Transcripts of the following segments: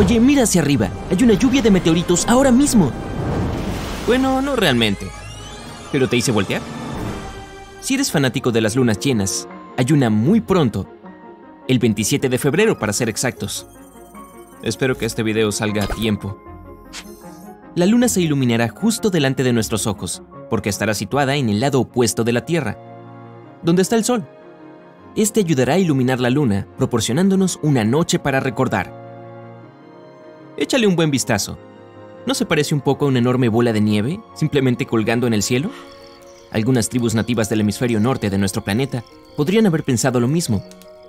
Oye, mira hacia arriba. Hay una lluvia de meteoritos ahora mismo. Bueno, no realmente. ¿Pero te hice voltear? Si eres fanático de las lunas llenas, hay una muy pronto. El 27 de febrero, para ser exactos. Espero que este video salga a tiempo. La luna se iluminará justo delante de nuestros ojos, porque estará situada en el lado opuesto de la Tierra, donde está el Sol. Este ayudará a iluminar la luna, proporcionándonos una noche para recordar. Échale un buen vistazo. ¿No se parece un poco a una enorme bola de nieve, simplemente colgando en el cielo? Algunas tribus nativas del hemisferio norte de nuestro planeta podrían haber pensado lo mismo.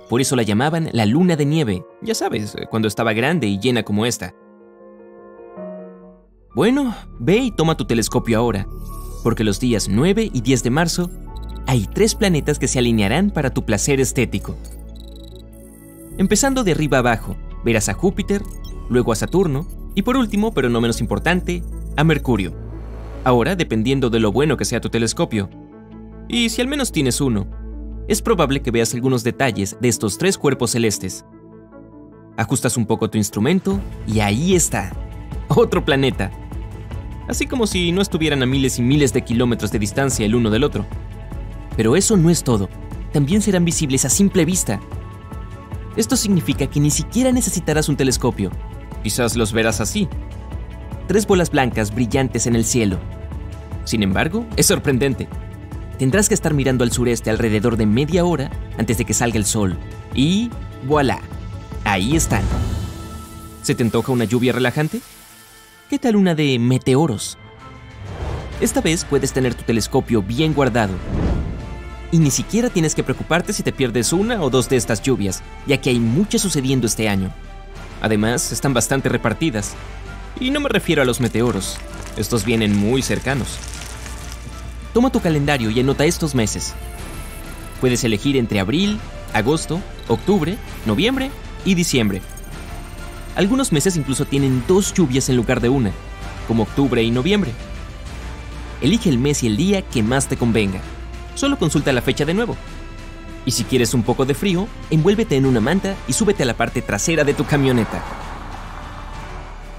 Por eso la llamaban la luna de nieve, ya sabes, cuando estaba grande y llena como esta. Bueno, ve y toma tu telescopio ahora, porque los días 9 y 10 de marzo hay tres planetas que se alinearán para tu placer estético. Empezando de arriba abajo, verás a Júpiter, luego a Saturno y por último, pero no menos importante, a Mercurio. Ahora, dependiendo de lo bueno que sea tu telescopio, y si al menos tienes uno, es probable que veas algunos detalles de estos tres cuerpos celestes. Ajustas un poco tu instrumento y ahí está, otro planeta. Así como si no estuvieran a miles y miles de kilómetros de distancia el uno del otro. Pero eso no es todo, también serán visibles a simple vista. Esto significa que ni siquiera necesitarás un telescopio. Quizás los verás así. Tres bolas blancas brillantes en el cielo. Sin embargo, es sorprendente. Tendrás que estar mirando al sureste alrededor de media hora antes de que salga el sol. Y voilà, ahí están. ¿Se te antoja una lluvia relajante? ¿Qué tal una de meteoros? Esta vez puedes tener tu telescopio bien guardado y ni siquiera tienes que preocuparte si te pierdes una o dos de estas lluvias, ya que hay muchas sucediendo este año. Además, están bastante repartidas. Y no me refiero a los meteoros, estos vienen muy cercanos. Toma tu calendario y anota estos meses. Puedes elegir entre abril, agosto, octubre, noviembre y diciembre. Algunos meses incluso tienen dos lluvias en lugar de una, como octubre y noviembre. Elige el mes y el día que más te convenga solo consulta la fecha de nuevo. Y si quieres un poco de frío, envuélvete en una manta y súbete a la parte trasera de tu camioneta.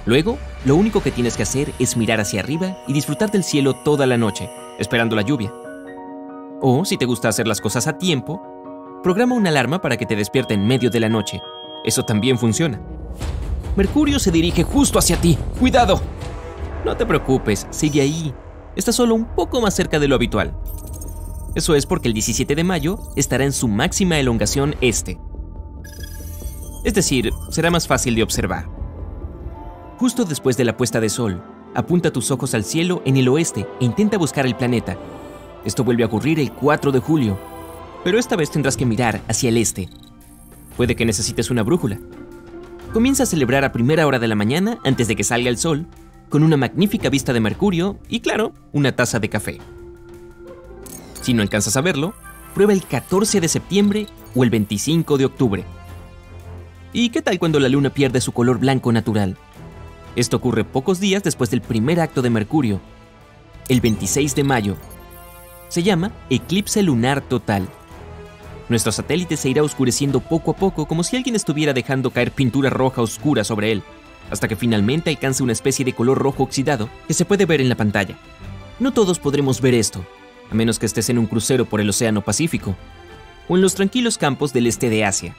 Luego, lo único que tienes que hacer es mirar hacia arriba y disfrutar del cielo toda la noche, esperando la lluvia. O, si te gusta hacer las cosas a tiempo, programa una alarma para que te despierte en medio de la noche. Eso también funciona. Mercurio se dirige justo hacia ti. ¡Cuidado! No te preocupes, sigue ahí. Está solo un poco más cerca de lo habitual. Eso es porque el 17 de mayo estará en su máxima elongación este. Es decir, será más fácil de observar. Justo después de la puesta de sol, apunta tus ojos al cielo en el oeste e intenta buscar el planeta. Esto vuelve a ocurrir el 4 de julio, pero esta vez tendrás que mirar hacia el este. Puede que necesites una brújula. Comienza a celebrar a primera hora de la mañana antes de que salga el sol, con una magnífica vista de Mercurio y, claro, una taza de café. Si no alcanzas a verlo, prueba el 14 de septiembre o el 25 de octubre. ¿Y qué tal cuando la luna pierde su color blanco natural? Esto ocurre pocos días después del primer acto de Mercurio, el 26 de mayo. Se llama eclipse lunar total. Nuestro satélite se irá oscureciendo poco a poco como si alguien estuviera dejando caer pintura roja oscura sobre él, hasta que finalmente alcance una especie de color rojo oxidado que se puede ver en la pantalla. No todos podremos ver esto, a menos que estés en un crucero por el Océano Pacífico, o en los tranquilos campos del este de Asia.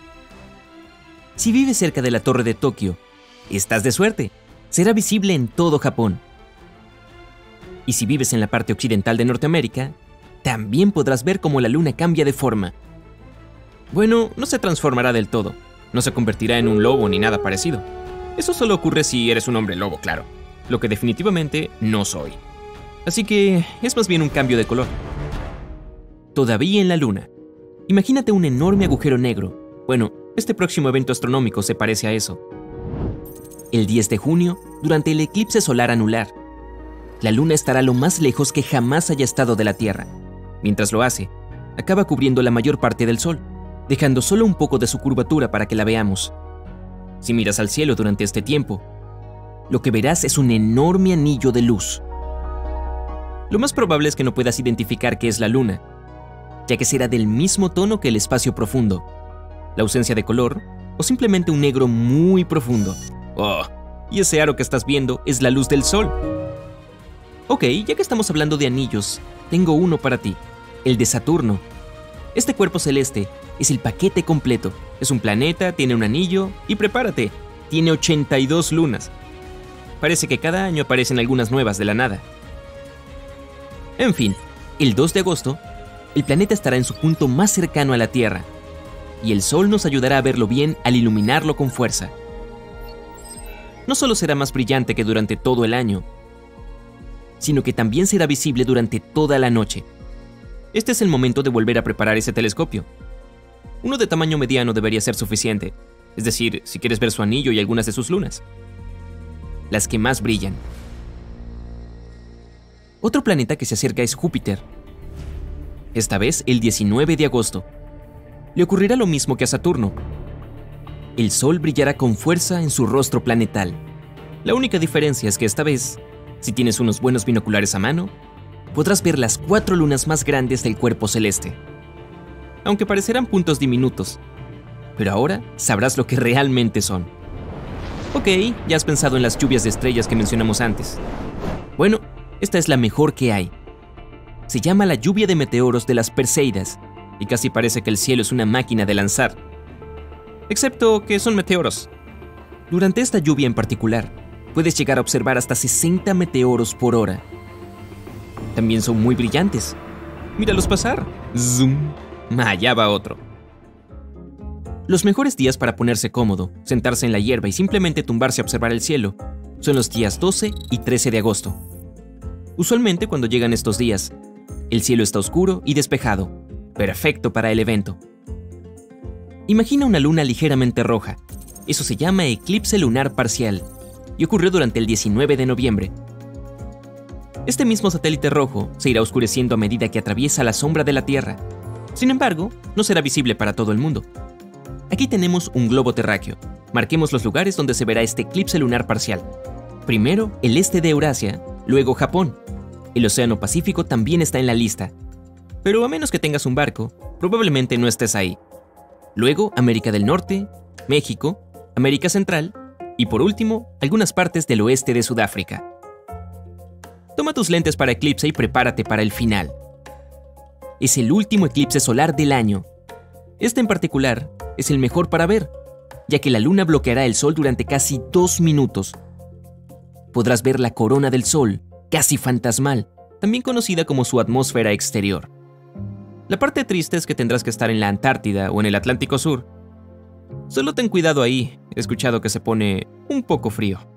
Si vives cerca de la Torre de Tokio, estás de suerte, será visible en todo Japón. Y si vives en la parte occidental de Norteamérica, también podrás ver cómo la luna cambia de forma. Bueno, no se transformará del todo, no se convertirá en un lobo ni nada parecido. Eso solo ocurre si eres un hombre lobo, claro, lo que definitivamente no soy. Así que es más bien un cambio de color. Todavía en la Luna. Imagínate un enorme agujero negro. Bueno, este próximo evento astronómico se parece a eso. El 10 de junio, durante el eclipse solar anular, la Luna estará lo más lejos que jamás haya estado de la Tierra. Mientras lo hace, acaba cubriendo la mayor parte del Sol, dejando solo un poco de su curvatura para que la veamos. Si miras al cielo durante este tiempo, lo que verás es un enorme anillo de luz. Lo más probable es que no puedas identificar qué es la luna, ya que será del mismo tono que el espacio profundo, la ausencia de color o simplemente un negro muy profundo. Oh, y ese aro que estás viendo es la luz del sol. Ok, ya que estamos hablando de anillos, tengo uno para ti, el de Saturno. Este cuerpo celeste es el paquete completo. Es un planeta, tiene un anillo y prepárate, tiene 82 lunas. Parece que cada año aparecen algunas nuevas de la nada. En fin, el 2 de agosto, el planeta estará en su punto más cercano a la Tierra, y el Sol nos ayudará a verlo bien al iluminarlo con fuerza. No solo será más brillante que durante todo el año, sino que también será visible durante toda la noche. Este es el momento de volver a preparar ese telescopio. Uno de tamaño mediano debería ser suficiente, es decir, si quieres ver su anillo y algunas de sus lunas. Las que más brillan. Otro planeta que se acerca es Júpiter. Esta vez el 19 de agosto. Le ocurrirá lo mismo que a Saturno. El Sol brillará con fuerza en su rostro planetal. La única diferencia es que esta vez si tienes unos buenos binoculares a mano, podrás ver las cuatro lunas más grandes del cuerpo celeste. Aunque parecerán puntos diminutos, pero ahora sabrás lo que realmente son. Ok, ya has pensado en las lluvias de estrellas que mencionamos antes. Bueno, esta es la mejor que hay. Se llama la lluvia de meteoros de las Perseidas, y casi parece que el cielo es una máquina de lanzar. Excepto que son meteoros. Durante esta lluvia en particular, puedes llegar a observar hasta 60 meteoros por hora. También son muy brillantes. Míralos pasar. Zoom. Allá va otro. Los mejores días para ponerse cómodo, sentarse en la hierba y simplemente tumbarse a observar el cielo son los días 12 y 13 de agosto. Usualmente cuando llegan estos días, el cielo está oscuro y despejado, perfecto para el evento. Imagina una luna ligeramente roja. Eso se llama eclipse lunar parcial y ocurrió durante el 19 de noviembre. Este mismo satélite rojo se irá oscureciendo a medida que atraviesa la sombra de la Tierra. Sin embargo, no será visible para todo el mundo. Aquí tenemos un globo terráqueo. Marquemos los lugares donde se verá este eclipse lunar parcial. Primero, el este de Eurasia, luego Japón. El Océano Pacífico también está en la lista. Pero a menos que tengas un barco, probablemente no estés ahí. Luego, América del Norte, México, América Central y por último, algunas partes del oeste de Sudáfrica. Toma tus lentes para eclipse y prepárate para el final. Es el último eclipse solar del año. Este en particular es el mejor para ver, ya que la luna bloqueará el sol durante casi dos minutos. Podrás ver la corona del sol, casi fantasmal, también conocida como su atmósfera exterior. La parte triste es que tendrás que estar en la Antártida o en el Atlántico Sur. Solo ten cuidado ahí, he escuchado que se pone un poco frío.